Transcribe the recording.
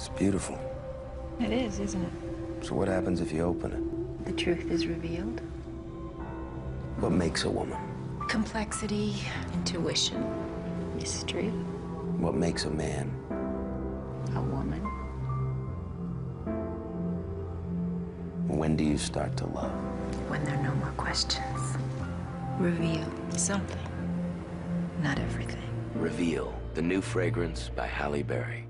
It's beautiful. It is, isn't it? So what happens if you open it? The truth is revealed. What makes a woman? Complexity, intuition, mystery. What makes a man? A woman. When do you start to love? When there are no more questions. Reveal something. Not everything. Reveal, the new fragrance by Halle Berry.